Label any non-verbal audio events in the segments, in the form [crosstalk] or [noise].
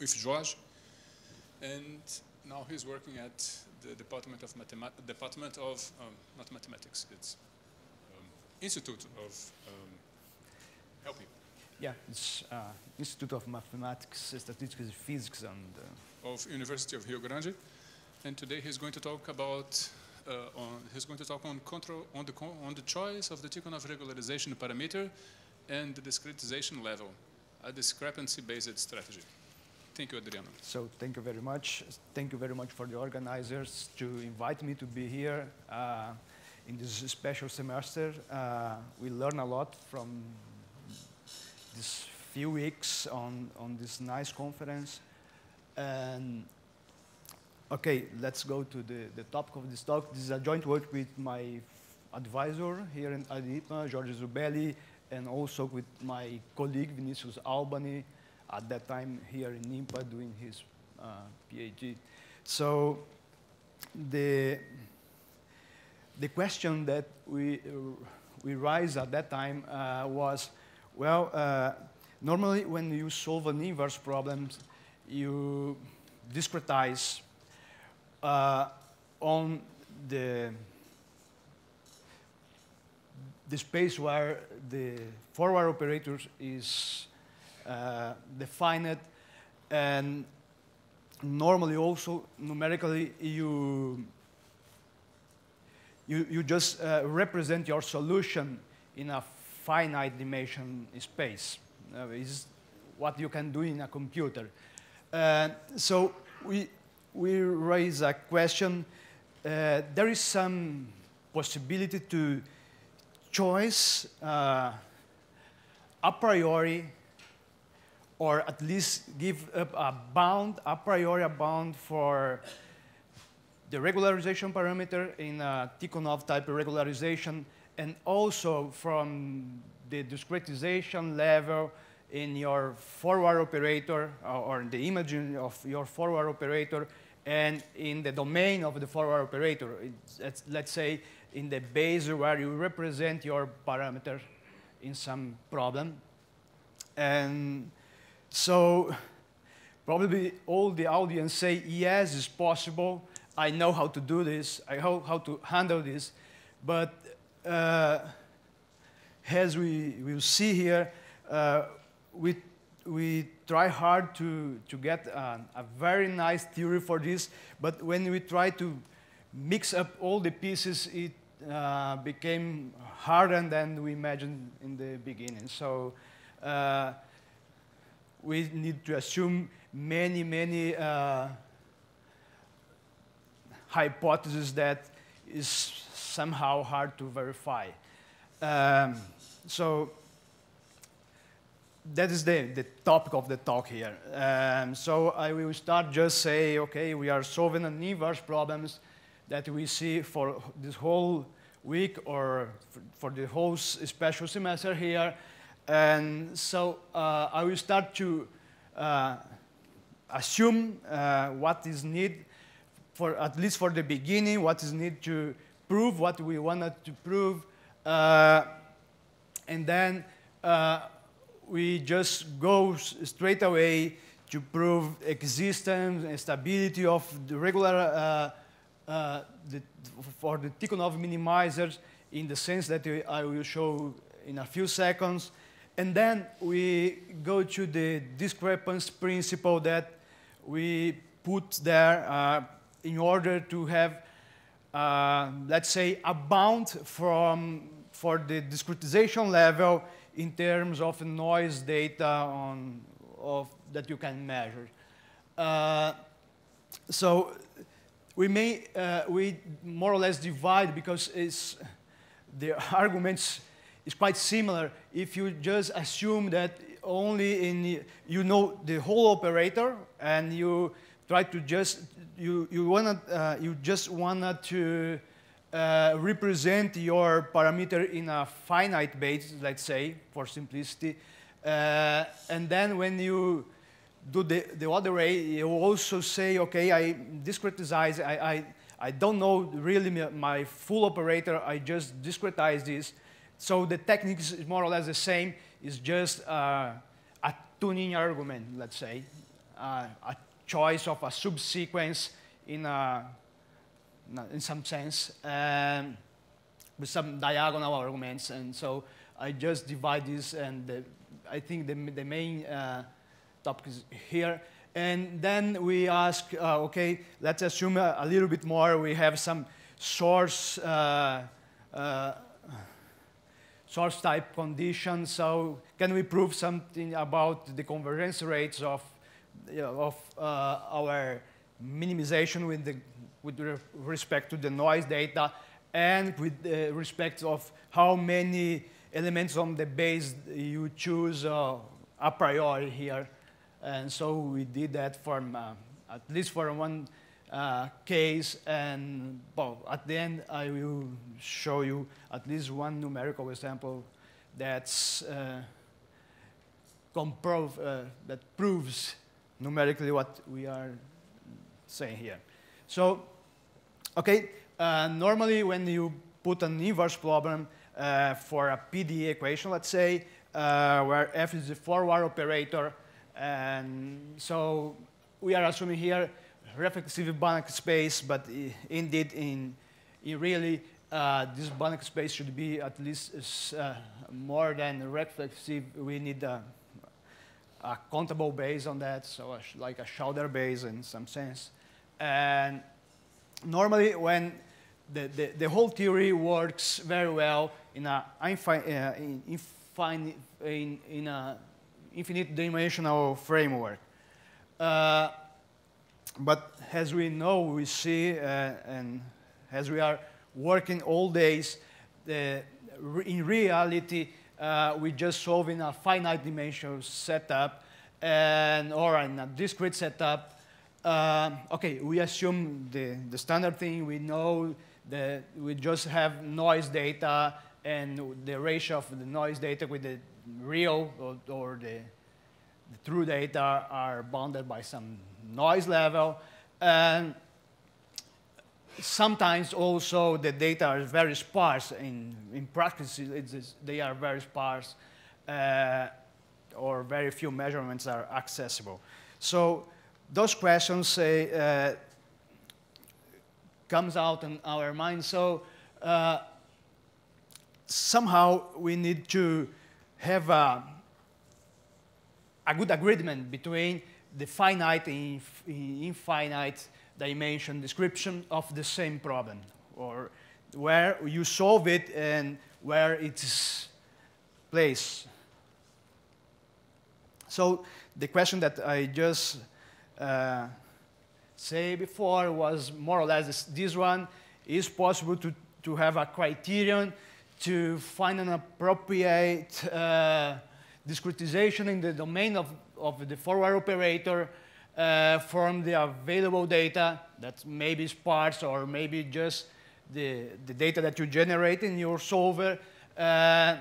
with George. And now he's working at the Department of, Department of um, not mathematics, it's um, Institute of um, helping. Yeah, it's uh, Institute of Mathematics, Statistics, Physics, and uh, of University of Rio Grande. And today he's going to talk about uh, on, he's going to talk on control on the on the choice of the Tikhonov regularization parameter and the discretization level, a discrepancy-based strategy. Thank you, Adriano. So thank you very much. Thank you very much for the organizers to invite me to be here uh, in this special semester. Uh, we learn a lot from these few weeks on, on this nice conference. And okay, let's go to the, the topic of this talk. This is a joint work with my advisor here in ADIPMA, George Zubelli, and also with my colleague Vinicius Albani, at that time here in IMPA doing his uh, PhD. So the, the question that we, we raised at that time uh, was, well, uh, normally when you solve an inverse problem, you discretize uh, on the the space where the forward operator is uh, it, and normally also numerically you you, you just uh, represent your solution in a finite dimension space. Uh, is what you can do in a computer. Uh, so we, we raise a question. Uh, there is some possibility to choice uh, a priori or at least give up a bound, a priori a bound for the regularization parameter in a Tikhonov type regularization and also from the discretization level in your forward operator or in the imaging of your forward operator and in the domain of the forward operator. It's, let's say in the base where you represent your parameter in some problem. And so probably all the audience say, yes, it's possible. I know how to do this. I know how to handle this. But uh, as we will see here, uh, we, we try hard to, to get a, a very nice theory for this. But when we try to mix up all the pieces, it uh, became harder than we imagined in the beginning. So uh, we need to assume many, many uh, hypotheses that is somehow hard to verify. Um, so that is the, the topic of the talk here. Um, so I will start just say, okay, we are solving an inverse problems that we see for this whole week or for the whole special semester here. And so uh, I will start to uh, assume uh, what is needed for, at least for the beginning, what is needed to prove what we wanted to prove. Uh, and then uh, we just go straight away to prove existence and stability of the regular uh, the, for the Tikhonov minimizers in the sense that I will show in a few seconds. And then we go to the discrepance principle that we put there uh, in order to have, uh, let's say, a bound from, for the discretization level in terms of noise data on, of, that you can measure. Uh, so we may, uh, we more or less divide because it's, the [laughs] arguments is quite similar if you just assume that only in, you know the whole operator and you try to just, you, you, wanna, uh, you just want to uh, represent your parameter in a finite base, let's say, for simplicity. Uh, and then when you do the, the other way, you also say, okay, I discretize, I, I, I don't know really my full operator, I just discretize this. So the technique is more or less the same, it's just uh, a tuning argument, let's say. a choice of a subsequence in, a, in some sense, um, with some diagonal arguments. And so I just divide this, and the, I think the, the main uh, topic is here. And then we ask, uh, okay, let's assume a, a, little bit more. We have some source uh, uh source type condition. So can we prove something about the convergence rates of, you know, of uh, our minimization with, the, with respect to the noise data and with respect of how many elements on the base you choose uh, a priori here. And so we did that for uh, at least for one uh, case, and well, at the end I will show you at least one numerical example that's uh, comprove, uh, that proves numerically what we are saying here. So, okay, uh, normally when you put an inverse problem uh, for a PDE equation, let's say, uh, where f is the forward operator, and so we are assuming here reflexive Banach space, but indeed, in, in really, uh, this Banach space should be at least uh, more than reflexive. We need a, a countable base on that, so a like a Schauder base in some sense. And normally, when the, the, the whole theory works very well in a uh, in, in, in a infinite dimensional framework. Uh, but as we know, we see, uh, and as we are working all days, the, in reality, uh, we just solve in a finite dimensional setup and, or in a discrete setup. Uh, okay, we assume the, the standard thing. We know that we just have noise data and the ratio of the noise data with the real or, or the, the true data are bounded by some noise level. And sometimes also the data are very sparse. In, in practice, they are very sparse uh, or very few measurements are accessible. So those questions say, uh, comes out in our mind. So uh, somehow we need to have a, a good agreement between the finite and infinite dimension description of the same problem, or where you solve it and where it's placed. So the question that I just uh, say before was more or less this, this one. Is possible to, to have a criterion to find an appropriate uh, discretization in the domain of, of the forward operator uh, from the available data that maybe sparse or maybe just the, the data that you generate in your solver uh,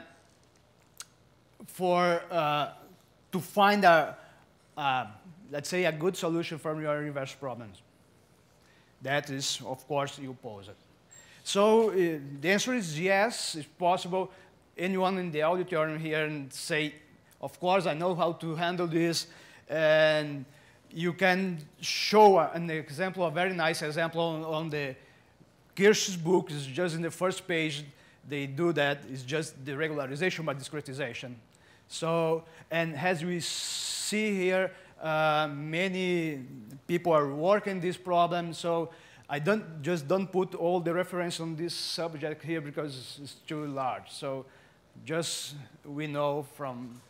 for uh, to find a, let's say a good solution from your inverse problems. That is, of course, you pose it. So uh, the answer is yes, it's possible. Anyone in the auditorium here and say, of course, I know how to handle this. And you can show an example, a very nice example on, on the Kirsch's book. It's just in the first page. They do that. It's just the regularization by discretization. So, and as we see here, uh, many people are working this problem. So I don't just don't put all the reference on this subject here because it's too large. So just we know from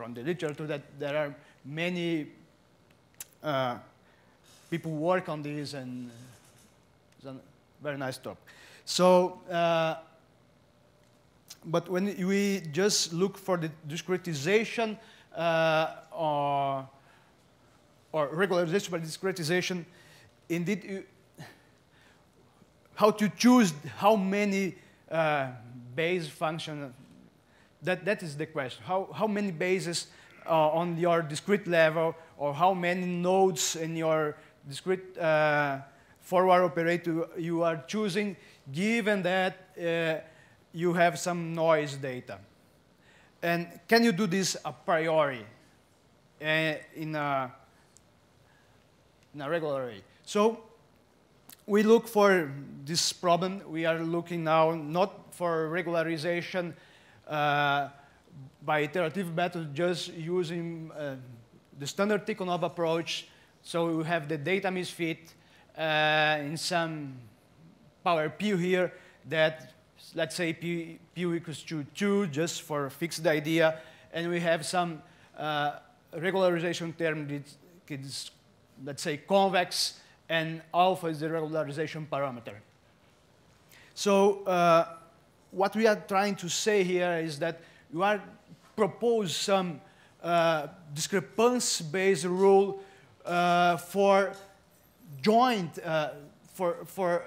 from the literature that there are many uh, people work on this, and it's a very nice talk. So, uh, but when we just look for the discretization uh, or, or regularization by discretization, indeed, you, how to choose how many uh, base functions that, that is the question. How, how many bases uh, on your discrete level or how many nodes in your discrete uh, forward operator you are choosing given that uh, you have some noise data. And can you do this a priori? uh, in a, in a regular way. So we look for this problem. We are looking now not for regularization by iterative method, just using uh, the standard Tikhonov approach. So we have the data misfit uh, in some power P here that, let's say, P, P equals to 2, just for fixed idea. And we have some uh, regularization term that is, let's say, convex, and alpha is the regularization parameter. So uh, what we are trying to say here is that you are propose some uh, discrepance-based rule uh, for joint, uh, for, for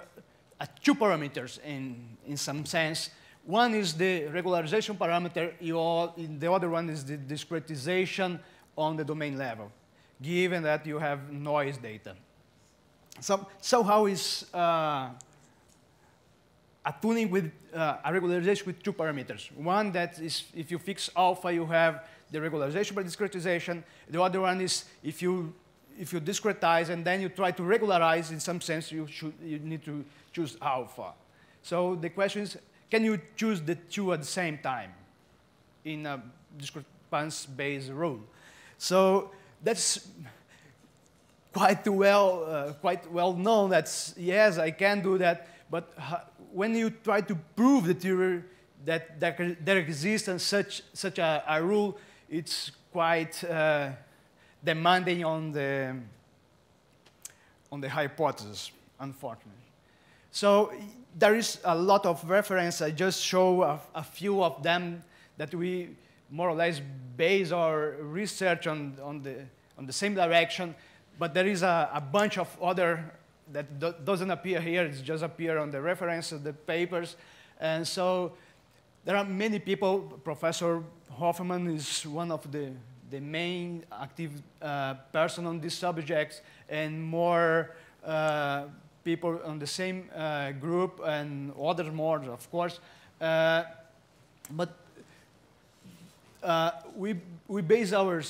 uh, two parameters in, in some sense. One is the regularization parameter, the other one is the discretization on the domain level, given that you have noise data. So, so how is uh, a tuning with uh, a regularization with two parameters? One that is if you fix alpha, you have the regularization by discretization. The other one is if you if you discretize and then you try to regularize, in some sense, you, should, you need to choose alpha. So the question is, can you choose the two at the same time in a discrepance-based rule? So that's quite well, uh, quite well known that yes, I can do that, but when you try to prove the theory that there, there exists such, such a, a, rule, it's quite uh, demanding on the, on the hypothesis, unfortunately. So there is a lot of reference. I just show a, a few of them that we more or less base our research on, on, the, on the same direction. But there is a, a bunch of other that do doesn't appear here. it just appear on the reference of the papers. And so there are many people. Professor Hofmann is one of the, the main active uh, person on these subjects, and more uh, people on the same uh, group, and others more, of course. Uh, but uh, we, we base our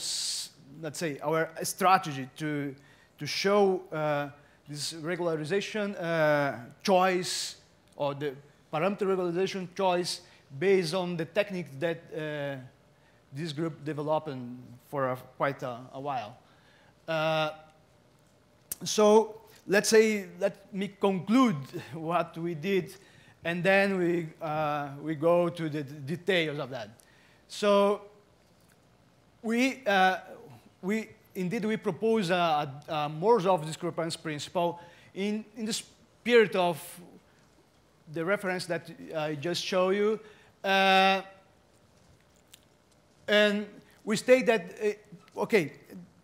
let's say, our strategy to, to show uh, this regularization uh, choice or the parameter regularization choice based on the technique that uh, this group developed for a, quite a, a while. Uh, so let's say, let me conclude [laughs] what we did, and then we, uh, we go to the details of that. So we, uh, we indeed we propose a, a, a Morozov principle in, in the spirit of the reference that I just showed you. Uh, and we state that, uh, okay,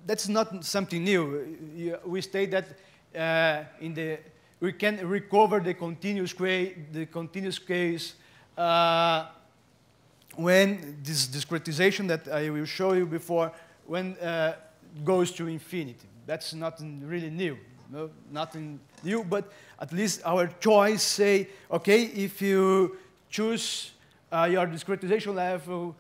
that's not something new. We state that uh, in the, we can recover the continuous, the continuous case uh, when this discretization that I will show you before when uh, goes to infinity. That's nothing really new, no, nothing new, but at least our choice say, okay, if you choose uh, your discretization level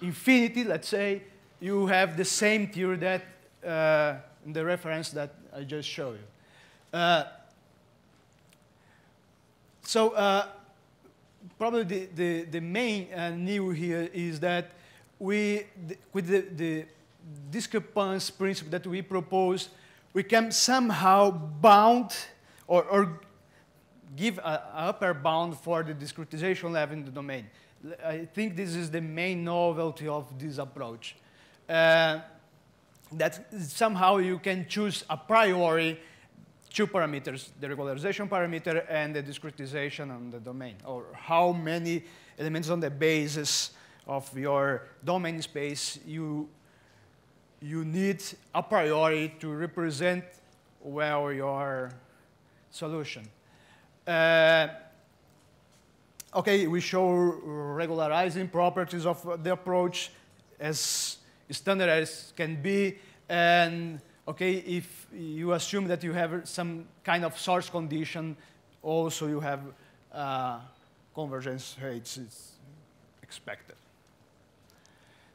infinity, let's say, you have the same theory that uh, in the reference that I just showed you. Uh, so uh, probably the, the, the main uh, new here is that we, with the, the discrepance principle that we propose, we can somehow bound or, or give an upper bound for the discretization level in the domain. I think this is the main novelty of this approach. Uh, that somehow you can choose a priori two parameters, the regularization parameter and the discretization on the domain, or how many elements on the basis of your domain space you you need a priori to represent well your solution. Uh, okay, we show regularizing properties of the approach as standard as can be, and okay, if you assume that you have some kind of source condition, also you have uh, convergence rates expected.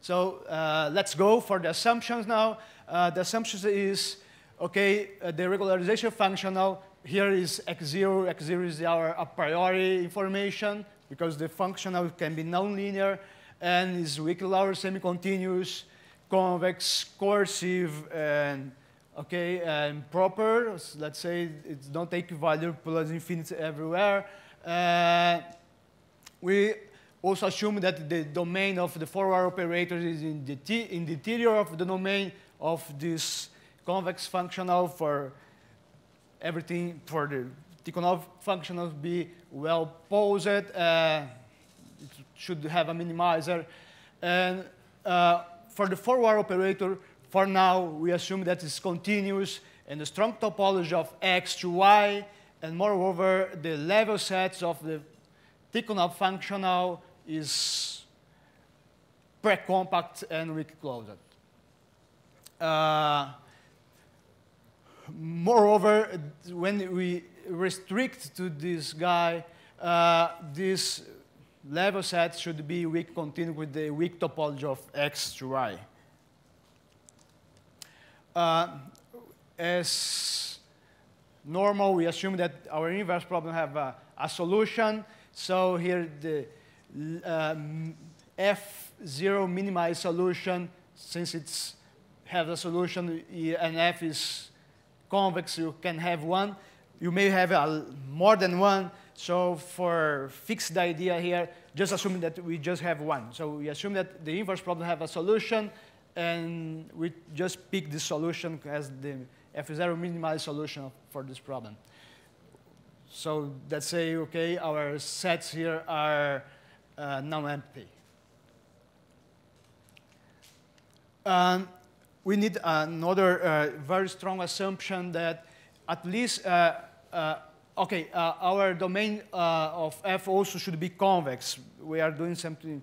So uh, let's go for the assumptions now. Uh, the assumption is, okay, uh, the regularization functional, here is x0. x0 is our a priori information because the functional can be nonlinear and is weakly lower semi-continuous, convex, coercive, and okay, and proper. So let's say it's don't take value plus infinity everywhere. Uh, we also assume that the domain of the forward operator is in the, t in the interior of the domain of this convex functional for everything for the Tikhonov functional to be well posed. Uh, it should have a minimizer. And uh, for the forward operator, for now, we assume that it's continuous and the strong topology of x to y, and moreover, the level sets of the Tikhonov functional is pre-compact and weak closed. Uh, moreover, when we restrict to this guy, uh, this level set should be weak continuous with the weak topology of x to y. Uh, as normal, we assume that our inverse problem have a, a solution. So here the um, F0 minimized solution, since it's have a solution and F is convex, you can have one. You may have a, more than one. So for fix the idea here, just assume that we just have one. So we assume that the inverse problem have a solution, and we just pick this solution as the F0 minimized solution for this problem. So let's say, okay, our sets here are uh, non-empty. Um, we need another uh, very strong assumption that at least, uh, uh okay, uh, our domain uh, of F also should be convex. We are doing something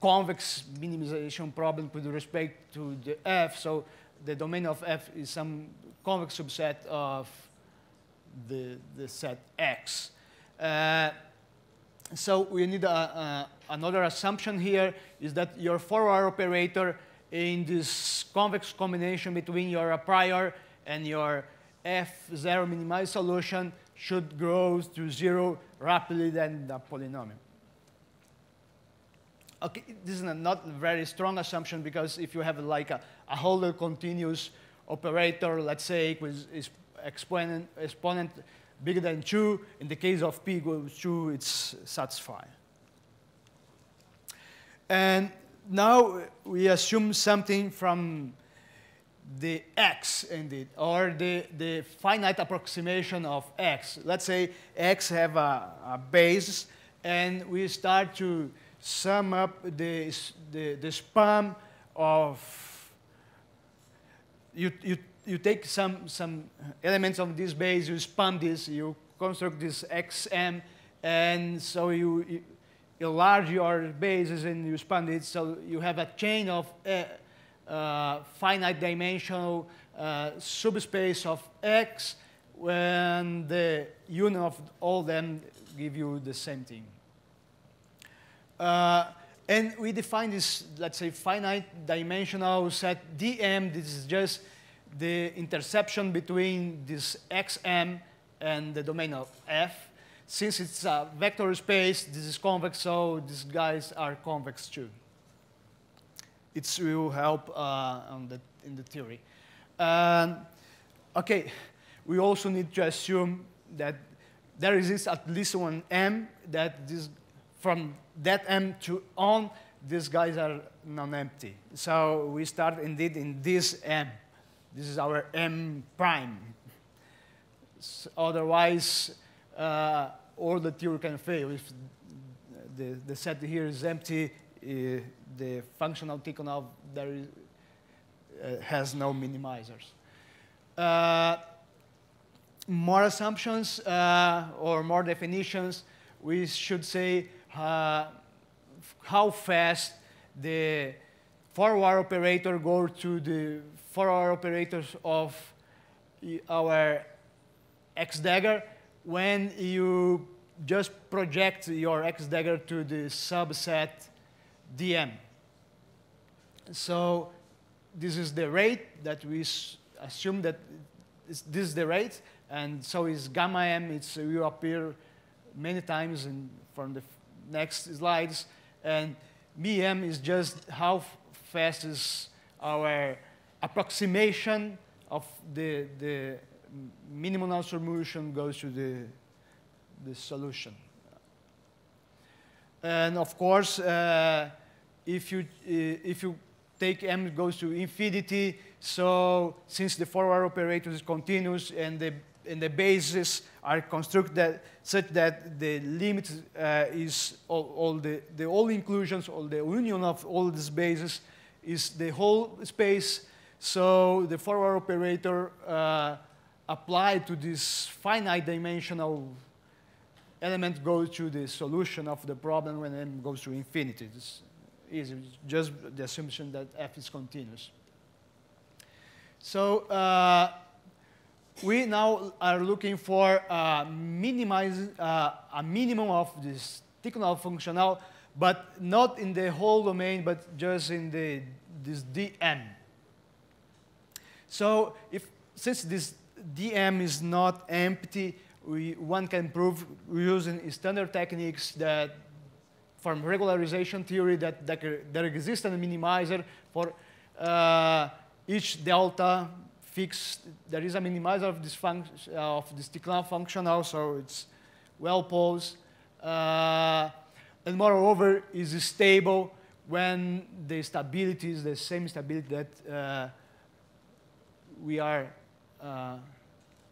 convex minimization problem with respect to the F, so the domain of F is some convex subset of the, the set X. Uh, so we need a, a, another assumption here is that your forward operator in this convex combination between your prior and your F0 minimized solution should grow to zero rapidly than the polynomial. Okay, this is not a very strong assumption because if you have like a, a Hölder continuous operator, let's say with exponent, exponent bigger than 2. In the case of p equals 2, it's satisfied. And now we assume something from the x indeed, or the, the finite approximation of x. Let's say x have a, a base, and we start to sum up the, the, the span of, you, you you take some, some elements of this base, you span this, you construct this XM, and so you, you enlarge your bases and you span it, so you have a chain of uh, uh, finite dimensional uh, subspace of X when the union of all them give you the same thing. Uh, and we define this, let's say, finite dimensional set dm. This is just the interception between this xm and the domain of f. Since it's a vector space, this is convex, so these guys are convex too. It will help uh, the, in the theory. Um, okay, we also need to assume that there exists at least one m that this, from that m to on, these guys are non-empty. So we start indeed in this m. This is our M prime. Otherwise, uh, all the theory can fail. If the, the set here is empty, uh, the functional Tikhonov there is, uh, has no minimizers. Uh, more assumptions uh, or more definitions, we should say uh, how fast the forward operator go to the for our operators of our X dagger when you just project your X dagger to the subset DM. So this is the rate that we assume that this is the rate, and so is gamma m. It will appear many times in, from the next slides, and bm is just how fast is our approximation of the, the minimal solution goes to the, the solution. And of course, uh, if, you, uh, if you take m goes to infinity, so since the forward operator is continuous and the, and the bases are constructed such that the limit uh, is all, all, the, the all inclusions, all the union of all these bases is the whole space. So the forward operator uh, applied to this finite dimensional element goes to the solution of the problem when m goes to infinity. It's easy, just the assumption that f is continuous. So uh, we now are looking for uh, minimize, uh, a minimum of this Tikhonov functional, but not in the whole domain, but just in the, this dm. So if, since this dm is not empty, we, one can prove using standard techniques that from regularization theory that, there exists a minimizer for uh, each delta fixed. There is a minimizer of this, function, of this Tikhonov functional, so it's well posed. Uh, and moreover, is stable when the stability is the same stability that uh, we are uh,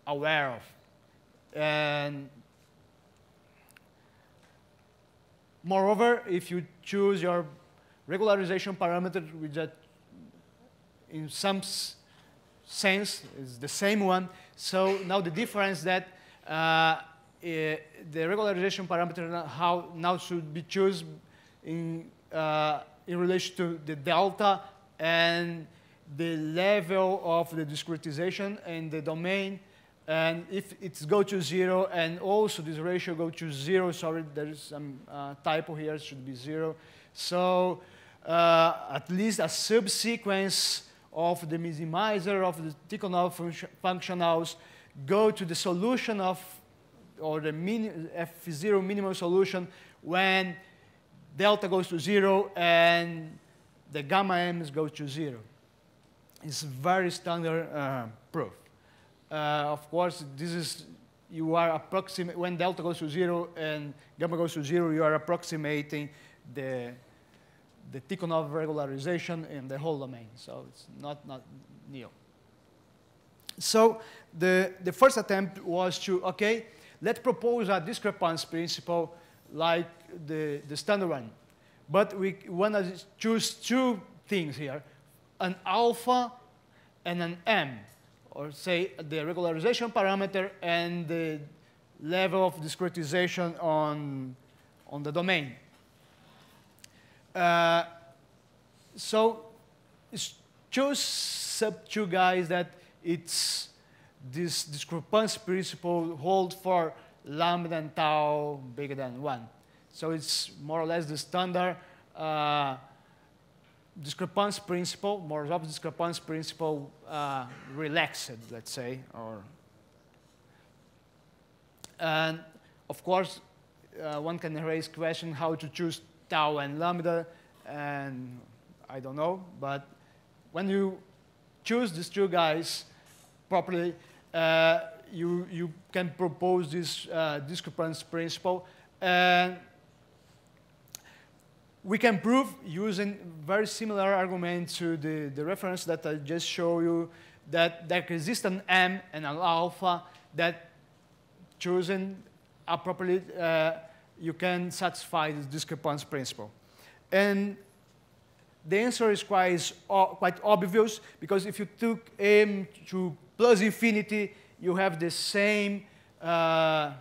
aware of. And moreover, if you choose your regularization parameter, which that in some sense is the same one, so now the difference that uh, the regularization parameter how now should be chosen in, uh, in relation to the delta and the level of the discretization and the domain and if it's go to zero, and also this ratio go to zero, sorry, there is some uh, typo here, it should be zero. So uh, at least a subsequence of the minimizer of the Tikhonov functionals go to the solution of, or the F0 minimum solution when delta goes to zero and the gamma m's go to zero. It's very standard uh, proof. Uh, of course, this is, you are approximate, when delta goes to zero and gamma goes to zero, you are approximating the, the Tikhonov regularization in the whole domain. So it's not, not nil. So the, the first attempt was to, okay, let's propose a discrepance principle like the, the standard one. But we want to choose two things here, an alpha and an m or say the regularization parameter and the level of discretization on, on the domain. Uh, so choose sub two guys that it's this discrepance principle hold for lambda and tau bigger than one. So it's more or less the standard uh, discrepance principle, Morozov discrepance principle uh, relaxed, let's say, or and of course, uh, one can raise question how to choose tau and lambda, and I don't know, but when you choose these two guys properly, you, you can propose this uh, discrepance principle, and we can prove using very similar argument to the, the reference that I just showed you that there exists an M and an alpha that chosen appropriately, uh, you can satisfy this discrepance principle. And the answer is quite, quite obvious because if you took M to plus infinity, you have the same, uh,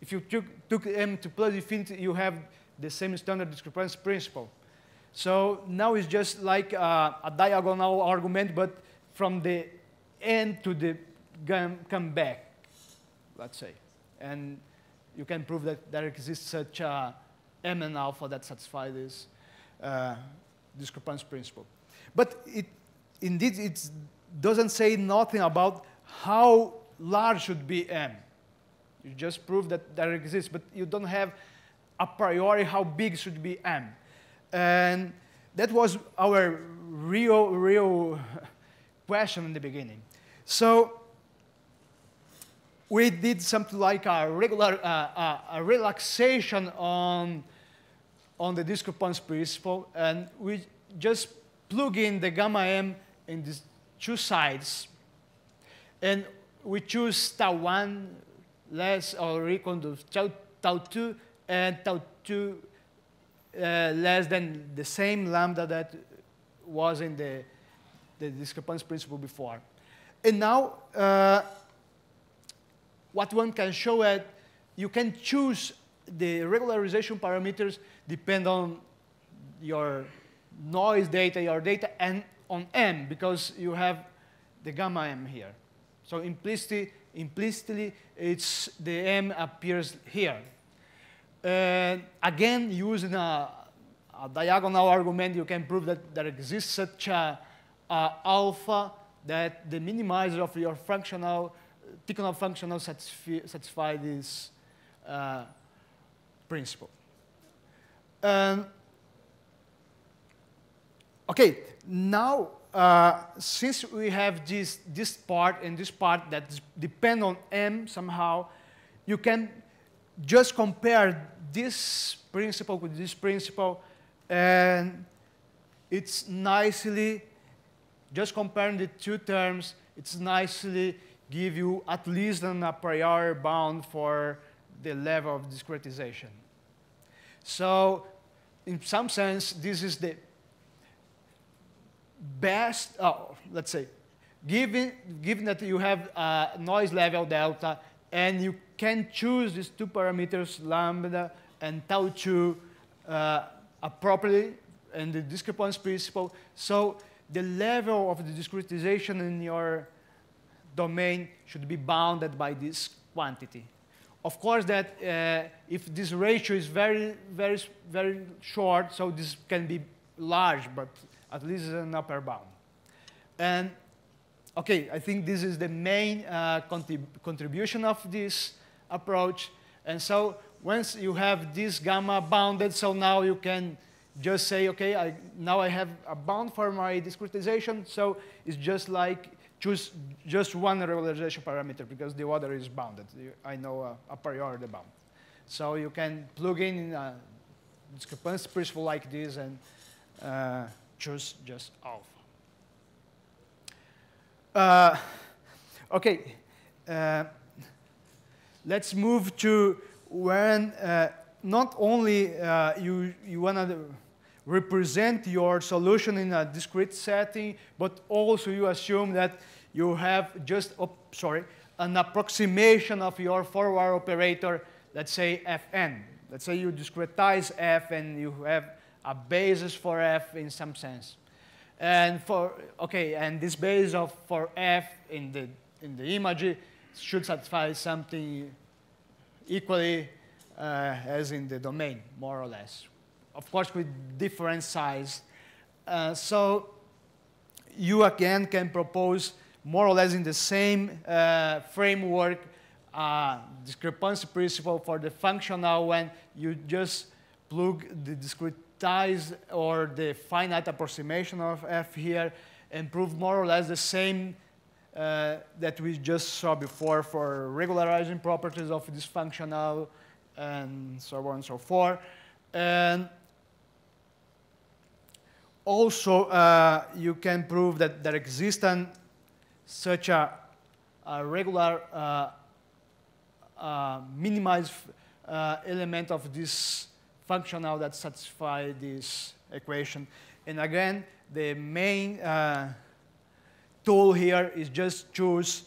if you took, took M to plus infinity, you have the same standard discrepancy principle. So now it's just like a, a diagonal argument, but from the end to the come back, let's say. And you can prove that there exists such a M and alpha that satisfy this uh, discrepance principle. But it, indeed, it doesn't say nothing about how large should be M. You just prove that there exists, but you don't have a priori how big should be M. And that was our real, real [laughs] question in the beginning. So we did something like a regular uh, uh, a relaxation on, on the discrepance principle, and we just plug in the gamma m in these two sides, and we choose tau 1 less or equal to tau, tau 2 and tau 2 uh, less than the same lambda that was in the, the discrepance principle before. And now, uh, what one can show is you can choose the regularization parameters depend on your noise data, your data, and on M, because you have the gamma M here. So implicitly, implicitly it's the M appears here. And again, using a, a, diagonal argument, you can prove that there exists such a, a alpha that the minimizer of your functional, Tikhonov functional satisfy, satisfy this uh, principle. Okay, now uh, since we have this, this part and this part that depend on M somehow, you can just compare this principle with this principle, and it's nicely, just comparing the two terms, it's nicely give you at least an a priori bound for the level of discretization. So in some sense, this is the best, oh, let's say, given, given that you have a noise level delta and you can choose these two parameters, lambda and tau 2, uh, appropriately and the discrepance principle. So the level of the discretization in your domain should be bounded by this quantity. Of course, that uh, if this ratio is very, very, very short, so this can be large, but at least an upper bound. And okay, I think this is the main uh, contrib contribution of this approach. And so once you have this gamma bounded, so now you can just say, okay, I, now I have a bound for my discretization, so it's just like choose just one regularization parameter because the other is bounded. I know uh, a priori the bound. So you can plug in a discrepance principle like this and uh, choose just off. Uh, okay, uh, let's move to when uh, not only uh, you, you want to represent your solution in a discrete setting, but also you assume that you have just, sorry, an approximation of your forward operator, let's say Fn. Let's say you discretize F and you have a basis for F in some sense. And for, okay, and this basis of for F in the, in the image should satisfy something equally uh, as in the domain, more or less. Of course, with different size. Uh, so you again can propose more or less in the same uh, framework uh, discrepancy principle for the functional when you just plug the discretize or the finite approximation of f here and prove more or less the same uh, that we just saw before for regularizing properties of this functional and so on and so forth. And also, uh, you can prove that there exists an, such a, a regular uh, uh, minimized uh, element of this functional that satisfy this equation. And again, the main uh, tool here is just choose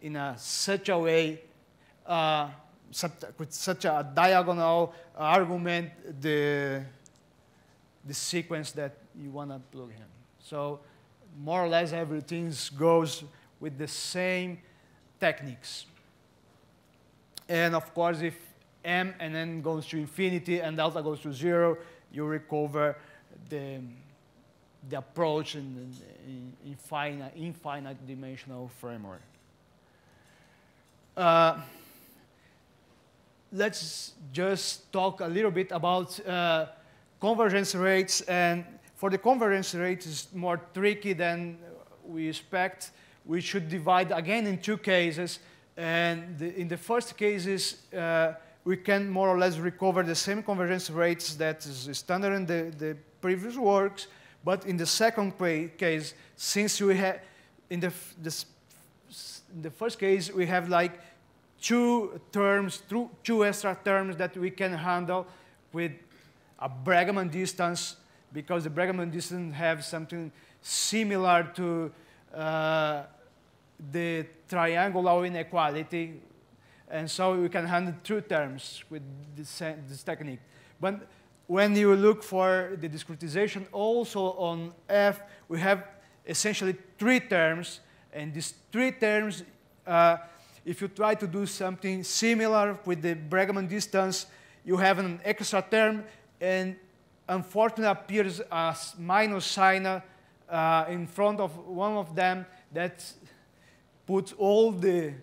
in a, such a way, uh, with such a diagonal argument, the, the sequence that you want to plug in. So more or less everything goes with the same techniques. And of course, if m and n goes to infinity and delta goes to zero, you recover the the approach in, in, in finite, infinite dimensional framework. Uh, let's just talk a little bit about uh, convergence rates. And for the convergence rate, it's more tricky than we expect. We should divide again in two cases. And the, in the first cases, uh, we can more or less recover the same convergence rates that is standard in the, the previous works. But in the second case, since we have, in the, this, in the first case, we have like two terms, two, two extra terms that we can handle with a Bregman distance because the Bregman distance have something similar to uh, the triangular inequality. And so we can handle two terms with this, this technique. But when you look for the discretization also on F, we have essentially three terms. And these three terms uh, if you try to do something similar with the Bregman distance, you have an extra term, and unfortunately appears a minus sign uh, in front of one of them that puts all the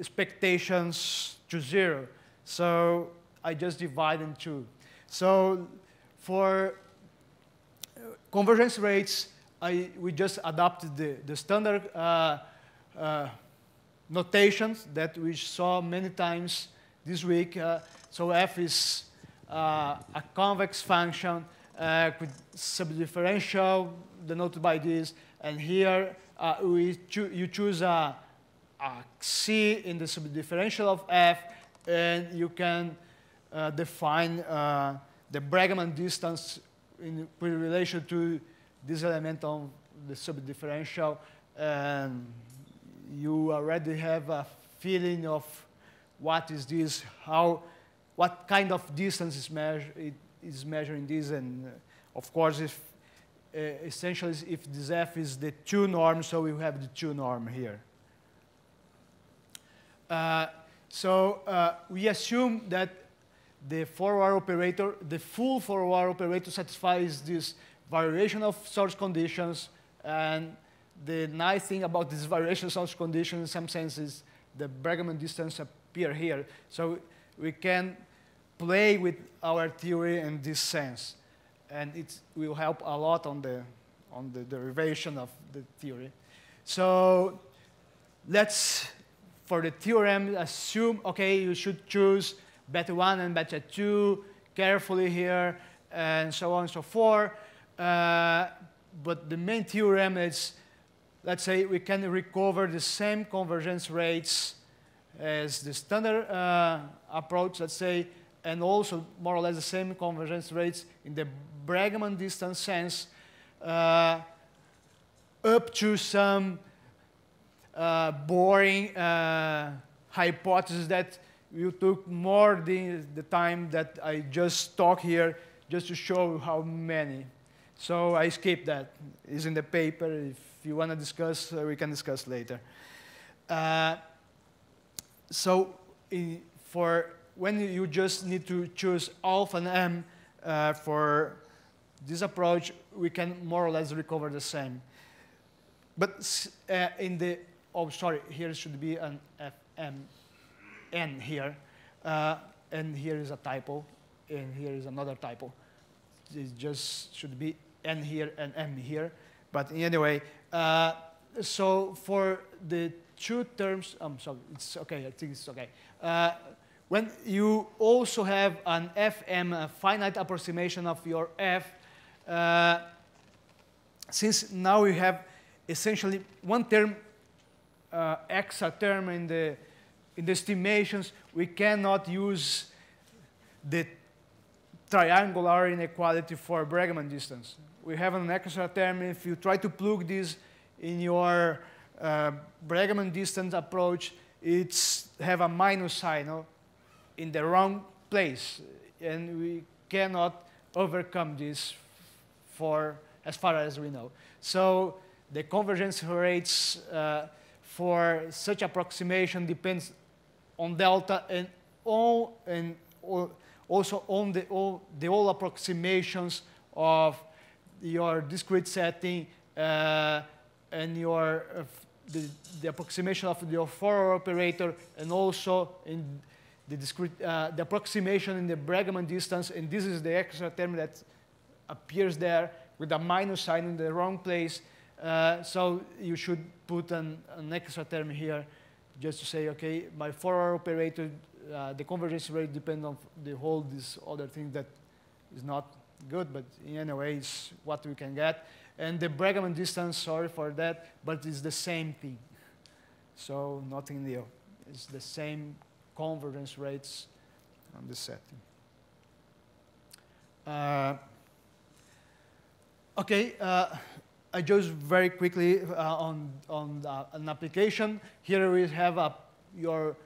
expectations to zero. So I just divide in two. So for convergence rates, I, we just adopted the, the standard uh, uh, notations that we saw many times this week. Uh, so f is uh, a convex function uh, with subdifferential denoted by this. And here uh, we cho you choose a c in the subdifferential of f, and you can uh, define uh, the Bregman distance in relation to this element of the subdifferential. And you already have a feeling of what is this, how, what kind of distance is, measure, it is measuring this, and uh, of course, if uh, essentially if this f is the two norm, so we have the two norm here. Uh, so uh, we assume that the forward operator, the full forward operator satisfies this variation of source conditions and the nice thing about this variation of source conditions, in some sense is the Bregman distance appear here. So we can play with our theory in this sense. And it will help a lot on the, on the derivation of the theory. So let's, for the theorem, assume, okay, you should choose beta 1 and beta 2 carefully here, and so on and so forth. Uh, but the main theorem is let's say we can recover the same convergence rates as the standard uh, approach, let's say, and also more or less the same convergence rates in the Bregman distance sense uh, up to some uh, boring uh, hypothesis that you took more the, the time that I just talk here just to show how many. So I skipped that. It's in the paper. If if you want to discuss, uh, we can discuss later. Uh, so in, for when you just need to choose alpha and m uh, for this approach, we can more or less recover the same. But uh, in the, oh, sorry, here should be an fm n here. Uh, and here is a typo, and here is another typo. It just should be n here and m here. But anyway, uh, so for the two terms, I'm sorry, it's okay, I think it's okay. Uh, when you also have an FM, a finite approximation of your F, uh, since now we have essentially one term, uh, term in the, in the estimations, we cannot use the triangular inequality for Bregman distance we have an extra term. If you try to plug this in your uh, Bregman distance approach, it's have a minus sign in the wrong place. And we cannot overcome this for as far as we know. So the convergence rates uh, for such approximation depends on delta and all and also on the all, the all approximations of your discrete setting uh, and your uh, the, the, approximation of your forward operator and also in the discrete uh, the approximation in the Bregman distance and this is the extra term that appears there with a minus sign in the wrong place uh, so you should put an, an, extra term here just to say okay my forward operator uh, the convergence rate depends on the whole this other thing that is not good, but in any way, it's what we can get. And the Bregman distance, sorry for that, but it's the same thing. So nothing new. It's the same convergence rates on the setting. Uh, okay, uh, I just very quickly uh, on, on uh, an application. Here we have a, your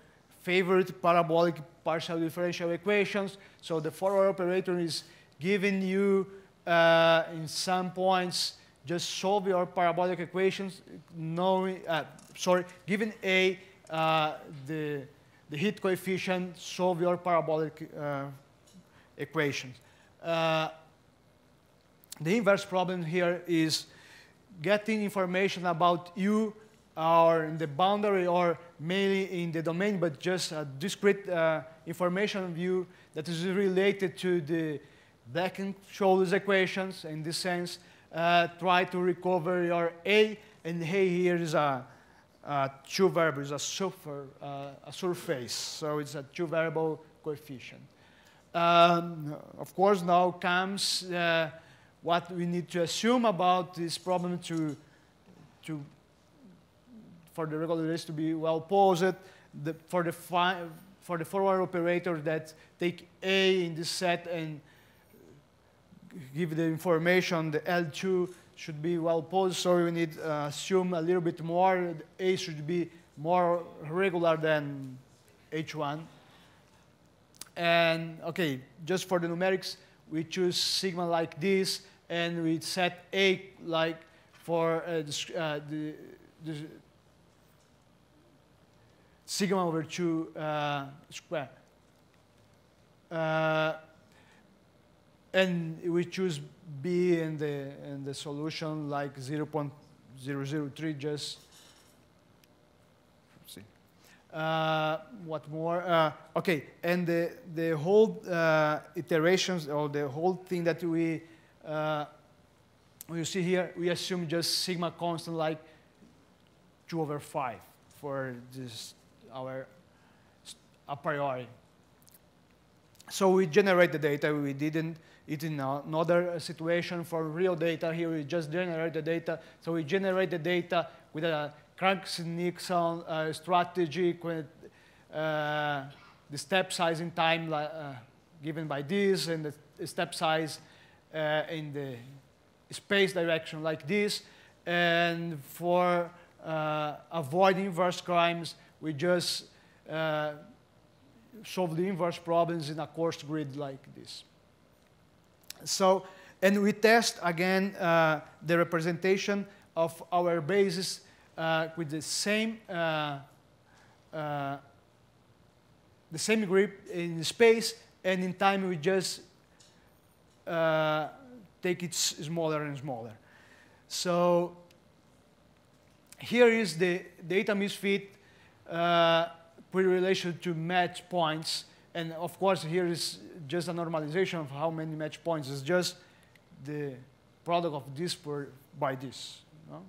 favorite parabolic partial differential equations. So the forward operator is giving you, uh, in some points, just solve your parabolic equations, knowing, uh, sorry, given A, uh, the, the heat coefficient, solve your parabolic uh, equations. The inverse problem here is getting information about you or in the boundary or mainly in the domain, but just a discrete uh, information view that is related to the Black and Scholes equations. In this sense, uh, try to recover your A, and A here is a, a two variable, is a, uh, a surface, so it's a two variable coefficient. Um, of course, now comes uh, what we need to assume about this problem to, to for the regulators to be well posed, the, for, the for the forward operator that take A in this set and give the information, the L2 should be well posed, so we need to uh, assume a little bit more. A should be more regular than H1. And okay, just for the numerics, we choose sigma like this, and we set A like for uh, the, uh, the, the sigma over 2 uh, square. Uh, and we choose B in the, in the solution like 0 0.003 just see. Uh, what more? Uh, okay, and the, the whole uh, iterations or the whole thing that we uh, you see here, we assume just sigma constant like 2 over 5 for this our a priori. So we generate the data. We didn't it in another situation for real data. Here we just generate the data. So we generate the data with a Crank-Nicolson uh, strategy uh, the step size in time uh, given by this and the step size in the space direction like this. And for uh, avoiding inverse crimes, we just uh, solve the inverse problems in a coarse grid like this. So, and we test again uh, the representation of our bases uh, with the same uh, uh the same grid in space, and in time we just uh, take it smaller and smaller. So here is the data misfit uh, with relation to mesh points. And of course, here is just a normalization of how many mesh points. It's just the product of this per, by this. No?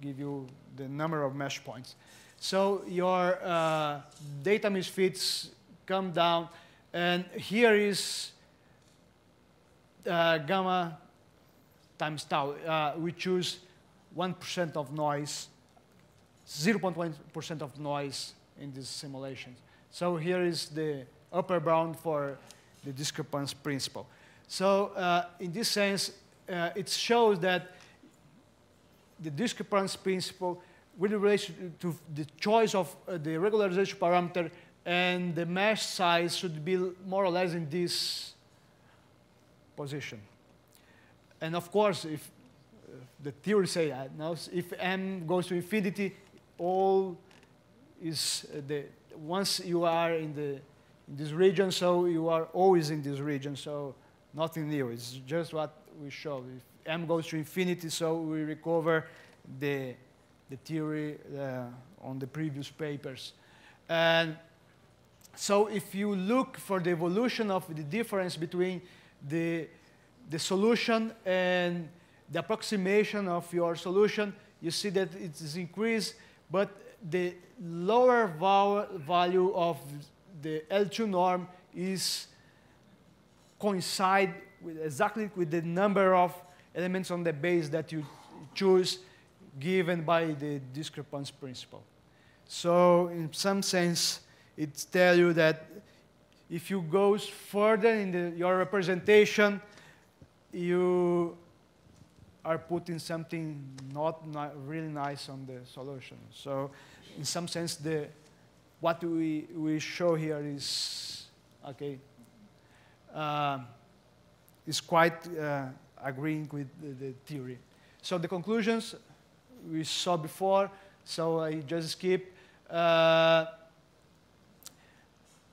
Give you the number of mesh points. So your uh, data misfits come down, and here is uh, gamma times tau. Uh, we choose 1% of noise 0.1% of noise in these simulations. So here is the upper bound for the discrepance principle. So uh, in this sense, uh, it shows that the discrepance principle with relation to the choice of uh, the regularization parameter and the mesh size should be more or less in this position. And of course, if uh, the theory say that, now if m goes to infinity, all is uh, the once you are in the in this region, so you are always in this region. So nothing new. It's just what we show. If m goes to infinity, so we recover the, the theory uh, on the previous papers. And so if you look for the evolution of the difference between the, the solution and the approximation of your solution, you see that it is increased, but the lower val value of the L2 norm is coincide with exactly with the number of elements on the base that you choose given by the discrepance principle. So in some sense, it tells you that if you go further in the, your representation, you are putting something not really nice on the solution. So in some sense, the, what we, we show here is, okay, uh, is quite uh, agreeing with the, the, theory. So the conclusions we saw before, so I just skip. Uh,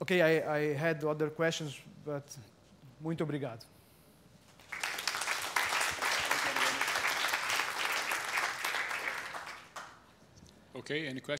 okay, I, I had other questions, but muito obrigado. Okay, any questions?